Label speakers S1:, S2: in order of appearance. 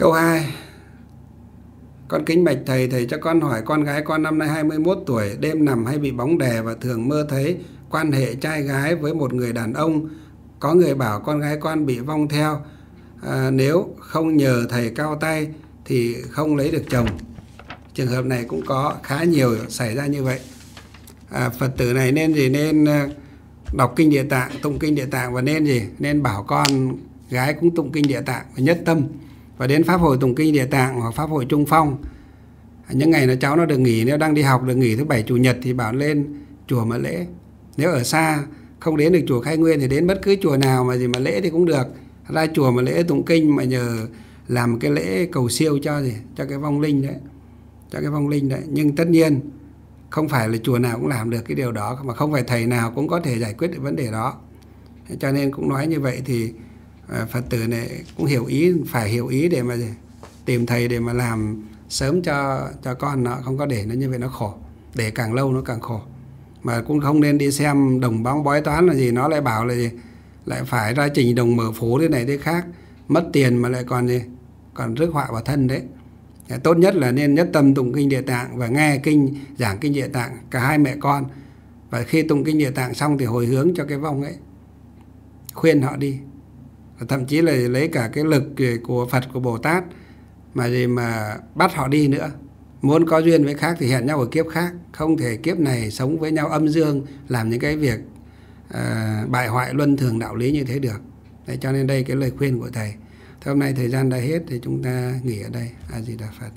S1: Câu 2 Con kính bạch thầy, thầy cho con hỏi con gái con năm nay 21 tuổi, đêm nằm hay bị bóng đè và thường mơ thấy quan hệ trai gái với một người đàn ông. Có người bảo con gái con bị vong theo, à, nếu không nhờ thầy cao tay thì không lấy được chồng. Trường hợp này cũng có khá nhiều xảy ra như vậy. À, Phật tử này nên gì nên à, đọc kinh địa tạng, tụng kinh địa tạng và nên gì nên bảo con gái cũng tụng kinh địa tạng và nhất tâm và đến pháp hội tùng kinh địa tạng hoặc pháp hội trung phong. Những ngày nó cháu nó được nghỉ, nếu đang đi học được nghỉ thứ bảy, chủ nhật thì bảo lên chùa mà lễ. Nếu ở xa, không đến được chùa khai nguyên thì đến bất cứ chùa nào mà gì mà lễ thì cũng được. Ra chùa mà lễ tụng kinh mà nhờ làm cái lễ cầu siêu cho gì, cho cái vong linh đấy, cho cái vong linh đấy. Nhưng tất nhiên, không phải là chùa nào cũng làm được cái điều đó, mà không phải thầy nào cũng có thể giải quyết được vấn đề đó. Cho nên cũng nói như vậy thì À, phật tử này cũng hiểu ý, phải hiểu ý để mà tìm thầy để mà làm sớm cho cho con nó, không có để nó như vậy nó khổ. Để càng lâu nó càng khổ. Mà cũng không nên đi xem đồng bóng bói toán là gì, nó lại bảo là gì, lại phải ra trình đồng mở phố thế này thế khác, mất tiền mà lại còn gì, còn rước họa vào thân đấy. Tốt nhất là nên nhất tâm tụng kinh địa tạng và nghe kinh, giảng kinh địa tạng, cả hai mẹ con. Và khi tụng kinh địa tạng xong thì hồi hướng cho cái vong ấy. Khuyên họ đi thậm chí là lấy cả cái lực của Phật của Bồ Tát mà gì mà bắt họ đi nữa. Muốn có duyên với khác thì hẹn nhau ở kiếp khác. Không thể kiếp này sống với nhau âm dương làm những cái việc uh, bại hoại luân thường đạo lý như thế được. Đấy, cho nên đây cái lời khuyên của thầy. Thế hôm nay thời gian đã hết thì chúng ta nghỉ ở đây. A di đà phật.